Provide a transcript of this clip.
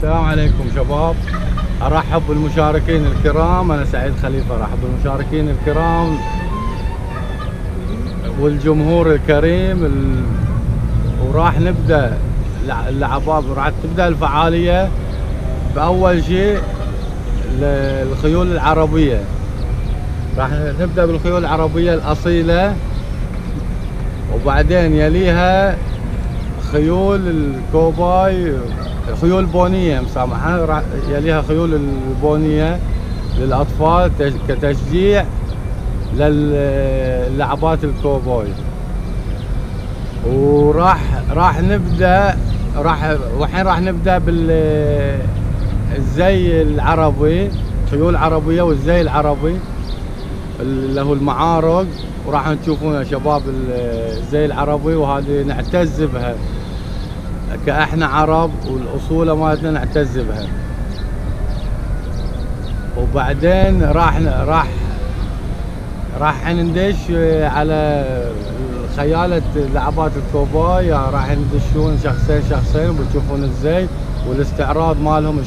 السلام عليكم شباب. أرحب بالمشاركين الكرام. أنا سعيد خليفة أرحب بالمشاركين الكرام والجمهور الكريم. ال... وراح نبدأ اللعبات راح تبدأ الفعالية بأول شيء الخيول العربية. راح نبدأ بالخيول العربية الأصيلة وبعدين يليها خيول الكوباي خيول بونية مسامحة يليها خيول البونية للأطفال كتشجيع للعبات الكوبوي وراح راح نبدأ راح والحين راح نبدأ بالزي العربي خيول عربية والزي العربي اللي هو المعارض. وراح تشوفون يا شباب الزي العربي وهذه نعتز بها. كاحنا عرب والاصول مالتنا نعتز بها. وبعدين راح راح راح ندش على خيالة لعبات الكوباي. راح ندشون شخصين شخصين وبتشوفون الزي والاستعراض مالهم